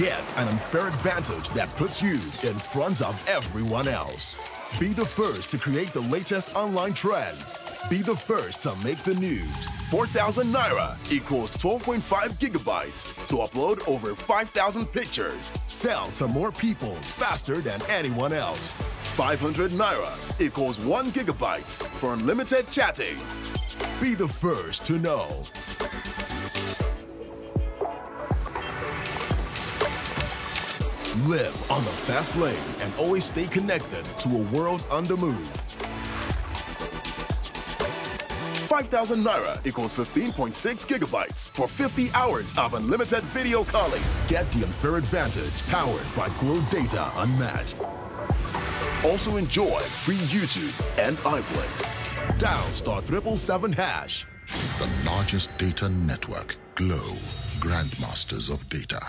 Get an unfair advantage that puts you in front of everyone else. Be the first to create the latest online trends. Be the first to make the news. 4,000 Naira equals 12.5 gigabytes to upload over 5,000 pictures. Sell to more people faster than anyone else. 500 Naira equals 1 gigabyte for unlimited chatting. Be the first to know. Live on the fast lane and always stay connected to a world on the move. 5,000 Naira equals 15.6 gigabytes for 50 hours of unlimited video calling. Get the unfair advantage powered by Glo Data Unmatched. Also enjoy free YouTube and iFlix. Dial star triple seven hash. The largest data network, Glo, Grandmasters of Data.